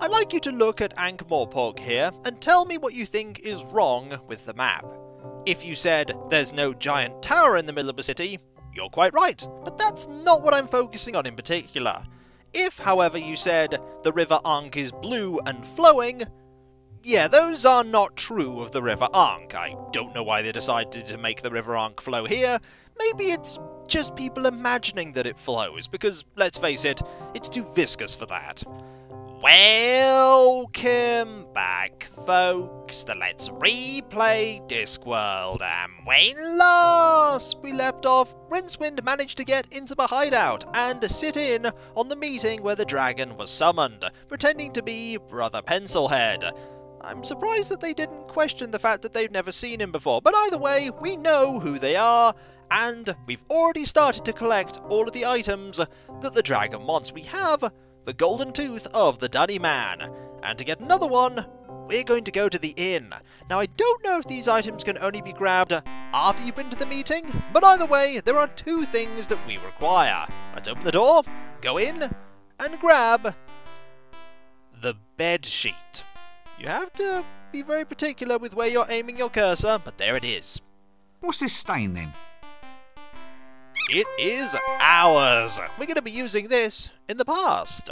I'd like you to look at Ankh-Morpork here and tell me what you think is wrong with the map. If you said there's no giant tower in the middle of the city, you're quite right, but that's not what I'm focusing on in particular. If, however, you said the River Ankh is blue and flowing, yeah, those are not true of the River Ankh. I don't know why they decided to make the River Ankh flow here. Maybe it's just people imagining that it flows, because let's face it, it's too viscous for that. Welcome back, folks, to Let's Replay Discworld, and when last we left off, Rincewind managed to get into the hideout and sit in on the meeting where the dragon was summoned, pretending to be Brother Pencilhead. I'm surprised that they didn't question the fact that they've never seen him before, but either way, we know who they are, and we've already started to collect all of the items that the dragon wants. We have the golden tooth of the Dunny Man, and to get another one, we're going to go to the inn. Now, I don't know if these items can only be grabbed after you've been to the meeting, but either way, there are two things that we require. Let's open the door, go in, and grab the bed sheet. You have to be very particular with where you're aiming your cursor, but there it is. What's this stain then? It is ours. We're going to be using this in the past.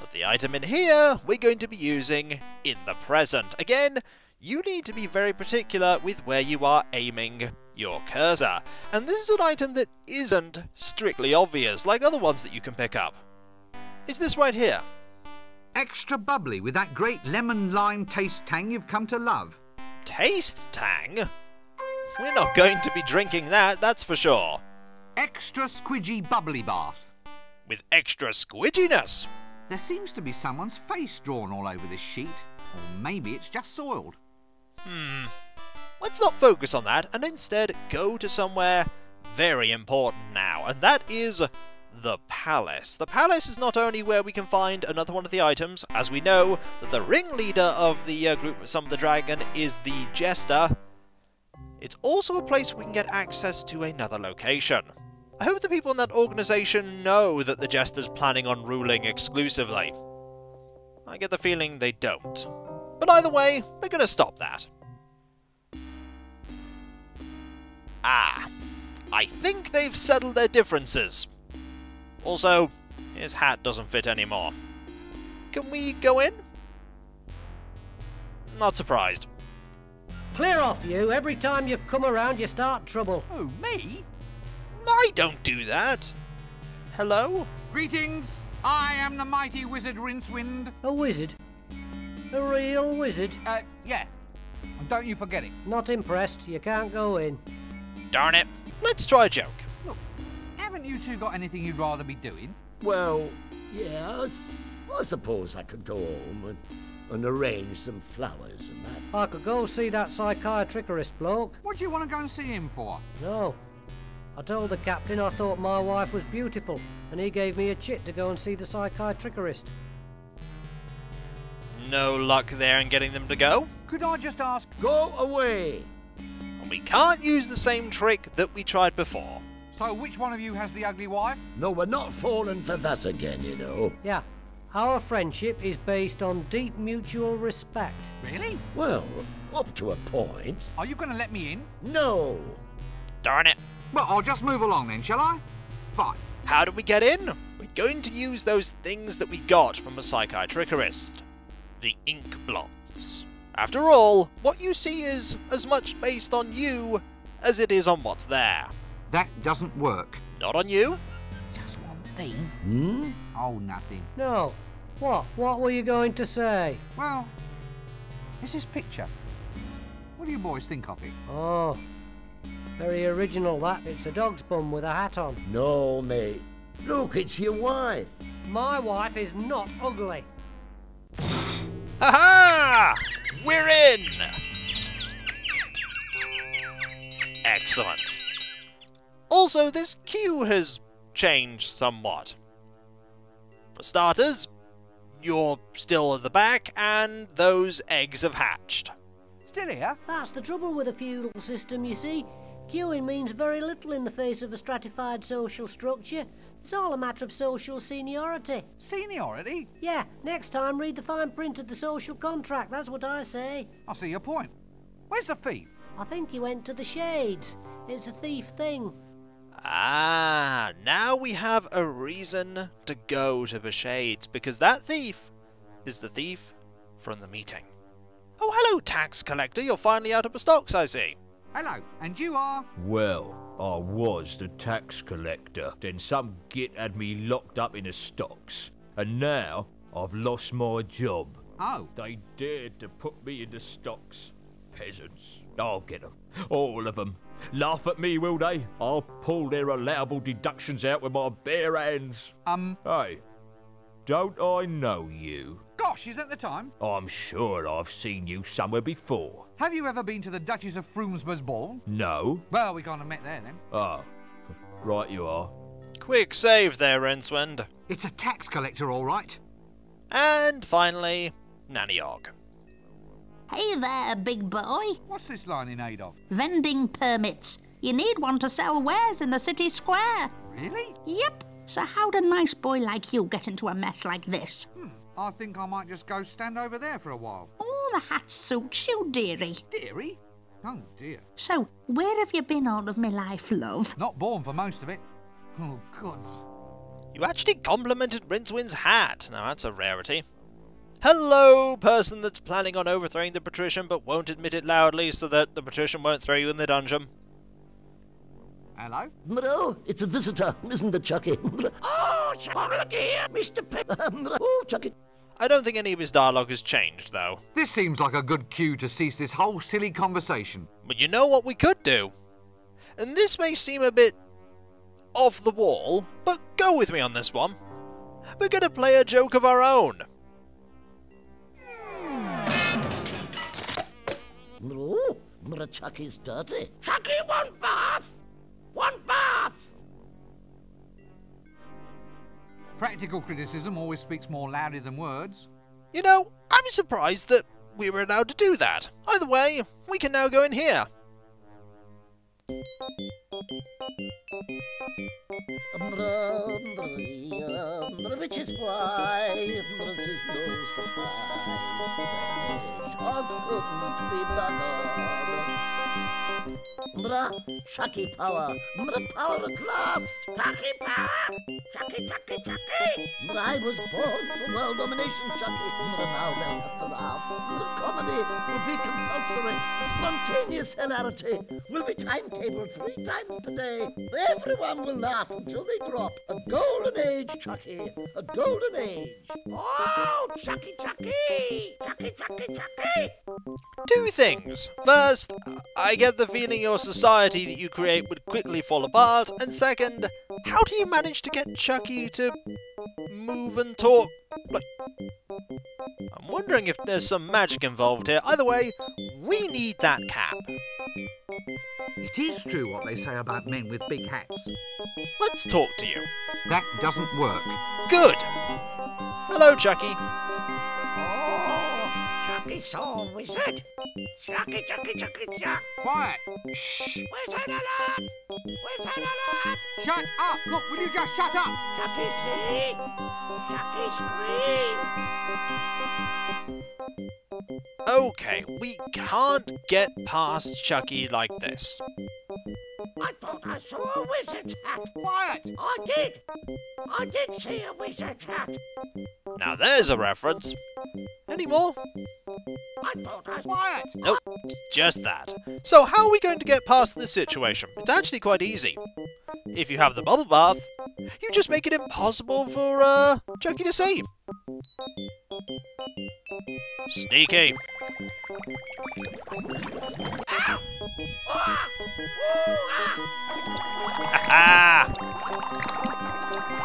But the item in here, we're going to be using in the present. Again, you need to be very particular with where you are aiming your cursor. And this is an item that isn't strictly obvious, like other ones that you can pick up. It's this right here. Extra bubbly with that great lemon lime taste tang you've come to love. Taste tang? We're not going to be drinking that, that's for sure. Extra squidgy bubbly bath. With extra squidginess. There seems to be someone's face drawn all over this sheet. Or maybe it's just soiled. Hmm. Let's not focus on that and instead go to somewhere very important now, and that is the palace. The palace is not only where we can find another one of the items, as we know that the ringleader of the uh, group Some of the Dragon is the Jester, it's also a place we can get access to another location. I hope the people in that organisation know that the Jester's planning on ruling exclusively. I get the feeling they don't. But either way, we're gonna stop that. Ah, I think they've settled their differences. Also, his hat doesn't fit anymore. Can we go in? Not surprised. Clear off, you. Every time you come around, you start trouble. Oh, me? I don't do that. Hello? Greetings. I am the mighty wizard Rincewind. A wizard? A real wizard? Uh, yeah. And don't you forget it. Not impressed. You can't go in. Darn it. Let's try a joke. Look, haven't you two got anything you'd rather be doing? Well, yes. I suppose I could go home and, and arrange some flowers and that. I could go see that psychiatrist bloke. What do you want to go and see him for? No. I told the captain I thought my wife was beautiful, and he gave me a chit to go and see the psychiatrist. No luck there in getting them to go. Could I just ask? Go away! And we can't use the same trick that we tried before. So, which one of you has the ugly wife? No, we're not falling for that again, you know. Yeah, our friendship is based on deep mutual respect. Really? Well, up to a point. Are you going to let me in? No. Darn it. Well, I'll just move along then, shall I? Fine. How do we get in? We're going to use those things that we got from a psychiatrist. The ink blots. After all, what you see is as much based on you as it is on what's there. That doesn't work. Not on you? Just one thing. Hmm? Oh, nothing. No. What? What were you going to say? Well, it's this picture. What do you boys think of it? Oh, very original that. It's a dog's bum with a hat on. No, mate. Look, it's your wife. My wife is not ugly. Ha ha! We're in! Excellent. Also, this queue has changed somewhat. For starters, you're still at the back, and those eggs have hatched. Still here? That's the trouble with a feudal system, you see. Queuing means very little in the face of a stratified social structure. It's all a matter of social seniority. Seniority? Yeah, next time read the fine print of the social contract, that's what I say. I see your point. Where's the thief? I think he went to the Shades. It's a thief thing. Ah, now we have a reason to go to the Shades, because that thief is the thief from the meeting. Oh, hello, tax collector. You're finally out of the stocks, I see. Hello, and you are? Well, I was the tax collector. Then some git had me locked up in the stocks. And now I've lost my job. Oh, They dared to put me in the stocks. Peasants. I'll get get 'em. All of of 'em. Laugh at me, will they? I'll pull their allowable deductions out with my bare hands. um, Hey, don't I know you? Gosh, is that the time? I'm sure I've seen you somewhere before. Have you ever been to the Duchess of Froomsbur's ball? No? Well, we can't have met there then. Oh, right you are. Quick save there, Rincewind. It's a tax collector, all right. And finally, Nanny Og. Hey there, big boy. What's this line in aid of? Vending permits. You need one to sell wares in the city square. Really? Yep. So how'd a nice boy like you get into a mess like this? Hmm, I think I might just go stand over there for a while. Oh, the hat suits you, dearie. Dearie? Oh dear. So, where have you been all of my life, love? Not born for most of it. Oh, gods. You actually complimented Rincewind's hat. Now that's a rarity. Hello, person that's planning on overthrowing the patrician but won't admit it loudly so that the patrician won't throw you in the dungeon. Hello? Oh, it's a visitor, isn't it, Chucky? Oh, Chucky, look here, Mr. Pep. Oh, Chucky. I don't think any of his dialogue has changed, though. This seems like a good cue to cease this whole silly conversation. But you know what we could do? And this may seem a bit off the wall, but go with me on this one. We're gonna play a joke of our own. Oh, Chucky's dirty. Chucky, one bath! Practical criticism always speaks more loudly than words. You know, I'm surprised that we were allowed to do that. Either way, we can now go in here. Which is why this is no surprise. The be blacker. Mra, Chucky power, power at last. Chucky power, Chucky, Chucky, Chucky. I was born for world domination, Chucky. Mra, now they'll have to laugh. Mra, comedy will be compulsory. Spontaneous hilarity will be timetabled three times per day. Everyone will laugh until they drop. A golden age, Chucky. A golden age. Oh, Chucky, Chucky. Chucky, Chucky, Chucky. Two things. First, I get the feeling your society that you create would quickly fall apart, and second, how do you manage to get Chucky to move and talk? Like, I'm wondering if there's some magic involved here. Either way, we need that cap. It is true what they say about men with big hats. Let's talk to you. That doesn't work. Good. Hello, Chucky. Chucky wizard. Chucky, Chucky, Chucky, Chuck. Quiet! Shh! Wizard alert! Wizard alert! Shut up! Look, will you just shut up? Chucky see? Chucky scream! Okay, we can't get past Chucky like this. I thought I saw a wizard's hat. Quiet! I did. I did see a wizard's hat. Now there's a reference. Any more? I thought I Quiet! Nope, just that. So how are we going to get past this situation? It's actually quite easy. If you have the bubble bath, you just make it impossible for uh, Chucky to see. Sneaky. Ah! Ah! Ha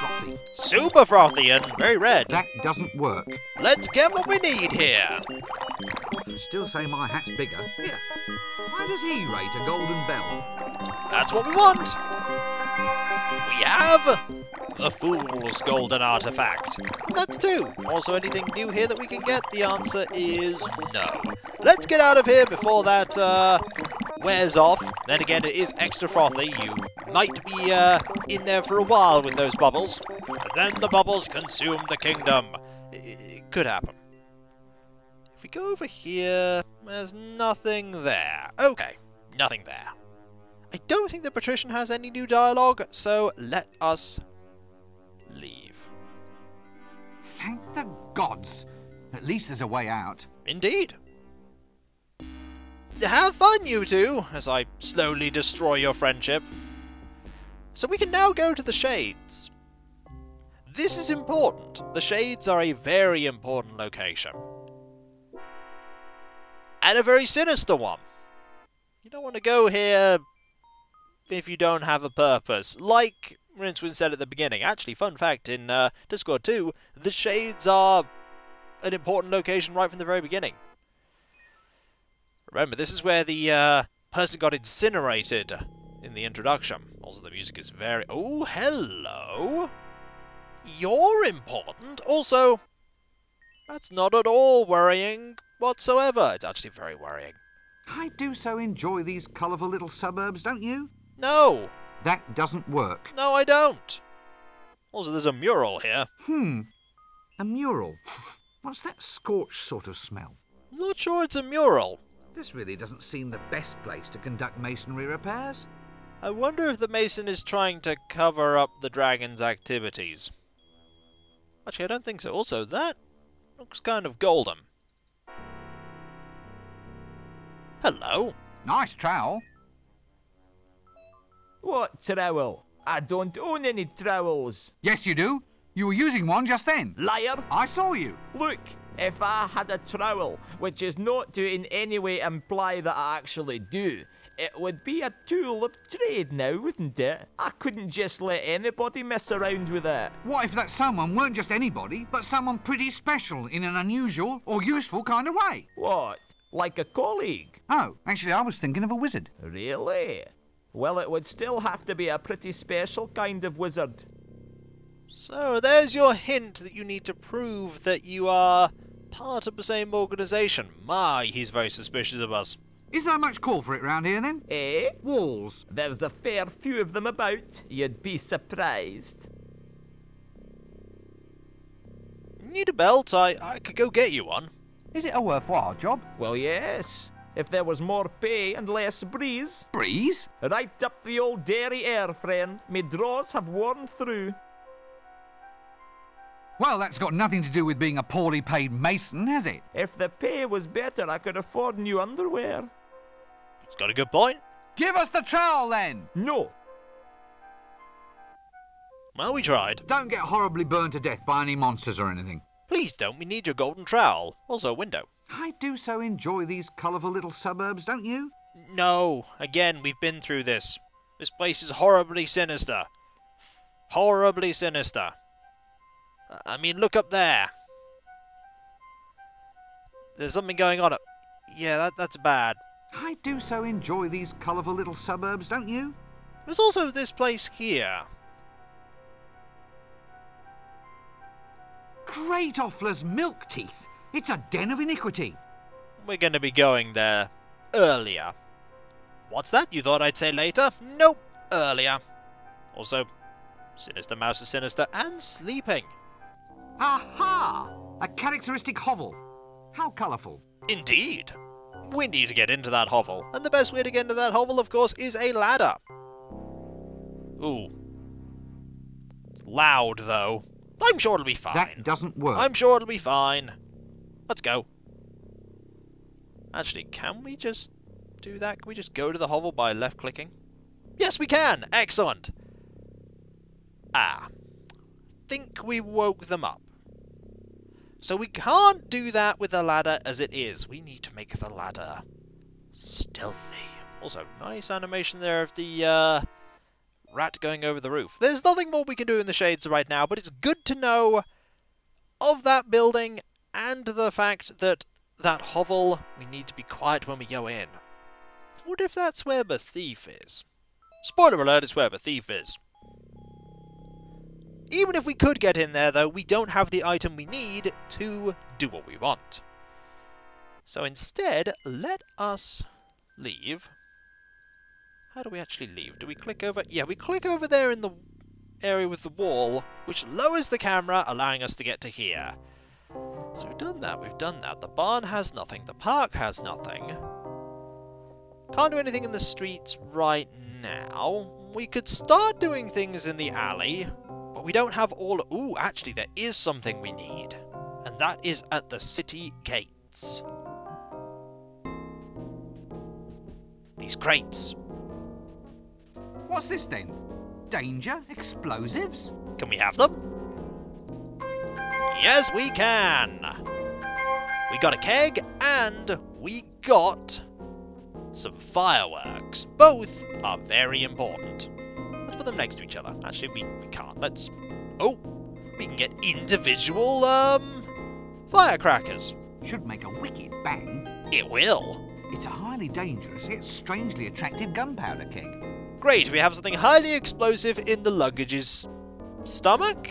frothy. Super frothy and very red. That doesn't work. Let's get what we need here. Still say my hat's bigger. Here. Why does he rate a golden bell? That's what we want. We have the Fool's Golden Artifact. That's two. Also, anything new here that we can get? The answer is no. Let's get out of here before that uh, wears off. Then again, it is extra frothy. You might be uh, in there for a while with those bubbles. And then the bubbles consume the kingdom. I- It could happen. If we go over here, there's nothing there. Okay, nothing there. I don't think the patrician has any new dialogue, so let us leave. Thank the gods. At least there's a way out. Indeed. Have fun, you two, as I slowly destroy your friendship. So we can now go to the Shades. This is important. The Shades are a very important location. And a very sinister one. You don't want to go here if you don't have a purpose. Like Rincewind said at the beginning. Actually, fun fact, in uh, Discworld 2, the Shades are an important location right from the very beginning. Remember, this is where the uh, person got incinerated in the introduction. Also, the music is very... Oh, hello! You're important. Also, that's not at all worrying whatsoever. It's actually very worrying. I do so enjoy these colourful little suburbs, don't you? No! That doesn't work. No, I don't! Also, there's a mural here. Hmm. A mural. What's that scorched sort of smell? I'm not sure it's a mural. This really doesn't seem the best place to conduct masonry repairs. I wonder if the mason is trying to cover up the dragon's activities. Actually, I don't think so. Also, that looks kind of golden. Hello. Nice trowel. What trowel? I don't own any trowels. Yes, you do. You were using one just then. Liar! I saw you. Look, if I had a trowel, which is not to in any way imply that I actually do, it would be a tool of trade now, wouldn't it? I couldn't just let anybody mess around with it. What if that someone weren't just anybody, but someone pretty special in an unusual or useful kind of way? What? Like a colleague? Oh, actually, I was thinking of a wizard. Really? Well, it would still have to be a pretty special kind of wizard. So, there's your hint that you need to prove that you are part of the same organisation. My, he's very suspicious of us. Is there much call for it round here then? Eh? Walls. There's a fair few of them about. You'd be surprised. Need a belt? I, I could go get you one. Is it a worthwhile job? Well, yes. If there was more pay and less breeze. Breeze? Right up the old dairy air, friend. Me drawers have worn through. Well, that's got nothing to do with being a poorly paid mason, has it? If the pay was better, I could afford new underwear. It's got a good point. Give us the trowel then! No. Well, we tried. Don't get horribly burned to death by any monsters or anything. Please don't, we need your golden trowel. Also a window. I do so enjoy these colourful little suburbs, don't you? No, again, we've been through this. This place is horribly sinister. Horribly sinister. I mean, look up there. There's something going on up. Yeah, that, that's bad. I do so enjoy these colourful little suburbs, don't you? There's also this place here. Great Offler's milk teeth! It's a den of iniquity! We're going to be going there earlier. What's that? You thought I'd say later? Nope, earlier. Also, Sinister Mouse is sinister and sleeping. Aha! A characteristic hovel. How colourful. Indeed. We need to get into that hovel, and the best way to get into that hovel, of course, is a ladder. Ooh. Loud, though. I'm sure it'll be fine. That doesn't work. I'm sure it'll be fine. Let's go. Actually, can we just do that? Can we just go to the hovel by left clicking? Yes, we can! Excellent! Ah. Think we woke them up. So we can't do that with the ladder as it is. We need to make the ladder stealthy. Also, nice animation there of the uh, rat going over the roof. There's nothing more we can do in the shades right now, but it's good to know of that building and the fact that that hovel, we need to be quiet when we go in. What if that's where the thief is? Spoiler alert, it's where the thief is. Even if we could get in there, though, we don't have the item we need to do what we want. So instead, let us leave. How do we actually leave? Do we click over? Yeah, we click over there in the area with the wall, which lowers the camera, allowing us to get to here. So we've done that, we've done that. The barn has nothing, the park has nothing. Can't do anything in the streets right now. We could start doing things in the alley, but we don't have all... Ooh, actually, there is something we need. And that is at the city gates. These crates. What's this then? Danger? Explosives? Can we have them? Yes, we can! We got a keg and we got some fireworks. Both are very important. Let's put them next to each other. Actually, we, we can't. Let's... Oh! We can get individual, um... Firecrackers. Should make a wicked bang. It will. It's a highly dangerous yet strangely attractive gunpowder keg. Great, we have something highly explosive in the luggage's... stomach?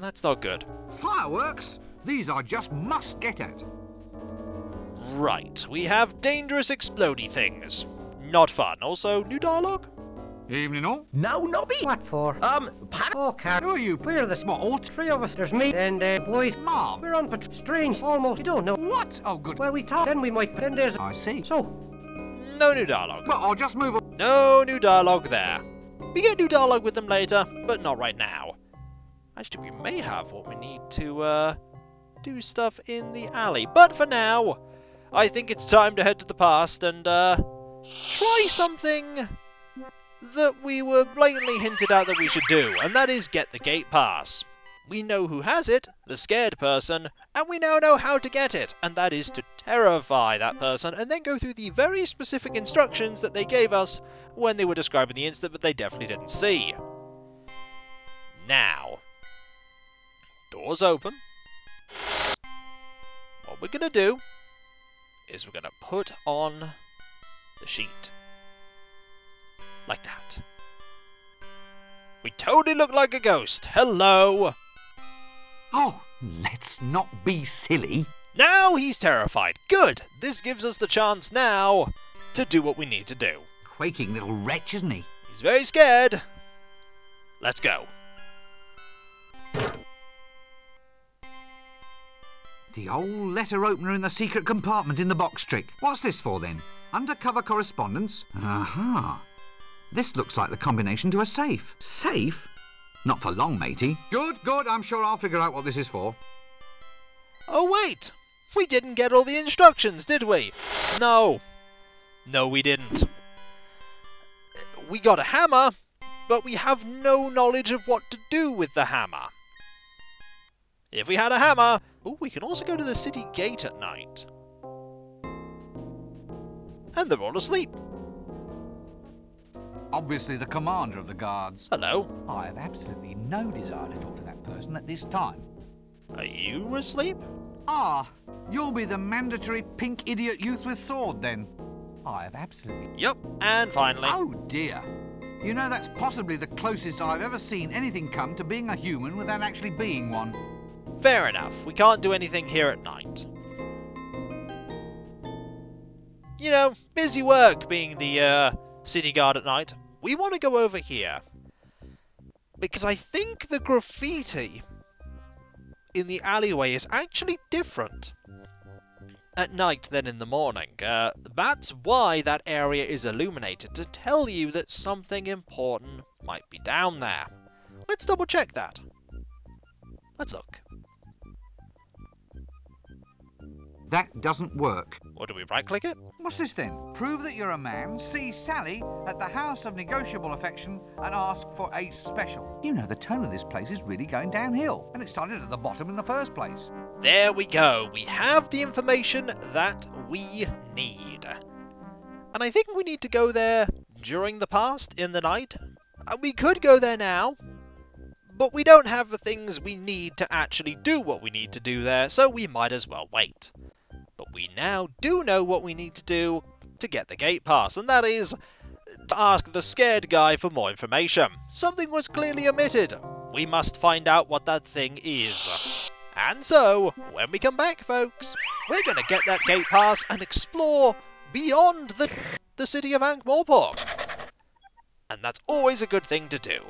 That's not good. Fireworks? These I just must get at. Right, we have dangerous explody things. Not fun. Also, new dialogue? Evening all. Now, Nobby. What for? Um, pa- Oh, car. Who are you? We're the What, all three of us. There's me and uh, boys. Mom? We're on patrol. Strange, almost. You don't know. What? Oh, good. Well, we talk. Then we might. Then there's. I see. So, No new dialogue. But I'll just move on. No new dialogue there. We get new dialogue with them later, but not right now. Actually, we may have what we need to, uh, do stuff in the alley. But for now, I think it's time to head to the past and, uh, try something that we were blatantly hinted at that we should do, and that is get the gate pass. We know who has it, the scared person, and we now know how to get it, and that is to terrify that person and then go through the very specific instructions that they gave us when they were describing the incident, but they definitely didn't see. Now, doors open. What we're going to do is we're going to put on the sheet. Like that. We totally look like a ghost. Hello! Oh, let's not be silly. Now he's terrified. Good! This gives us the chance now to do what we need to do. Quaking little wretch, isn't he? He's very scared. Let's go. The old letter opener in the secret compartment in the box trick. What's this for then? Undercover correspondence? Aha. This looks like the combination to a safe. Safe? Not for long, matey. Good, good. I'm sure I'll figure out what this is for. Oh, wait! We didn't get all the instructions, did we? No. No, we didn't. We got a hammer, but we have no knowledge of what to do with the hammer. If we had a hammer... Oh, we can also go to the city gate at night. And they're all asleep. Obviously, the commander of the guards. Hello. I have absolutely no desire to talk to that person at this time. Are you asleep? Ah, you'll be the mandatory pink idiot youth with sword then. I have absolutely. Yep. And finally... Oh dear. You know, that's possibly the closest I've ever seen anything come to being a human without actually being one. Fair enough. We can't do anything here at night. You know, busy work being the uh, city guard at night. We want to go over here. Because I think the graffiti in the alleyway is actually different at night than in the morning. Uh, that's why that area is illuminated, to tell you that something important might be down there. Let's double check that. Let's look. That doesn't work. Or do we right click it? What's this then? Prove that you're a man, see Sally at the House of Negotiable Affection and ask for a special. You know, the tone of this place is really going downhill, and it started at the bottom in the first place. There we go. We have the information that we need. And I think we need to go there during the past, in the night. Uh, We could go there now, but we don't have the things we need to actually do what we need to do there, so we might as well wait. But we now do know what we need to do to get the gate pass, and that is to ask the scared guy for more information. Something was clearly omitted. We must find out what that thing is. And so, when we come back, folks, we're going to get that gate pass and explore beyond the, the city of Ankh-Morpork. And that's always a good thing to do.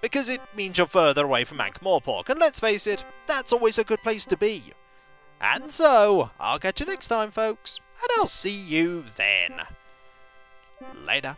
because it means you're further away from Ankh-Morpork, and let's face it, that's always a good place to be. And so, I'll catch you next time, folks, and I'll see you then. Later.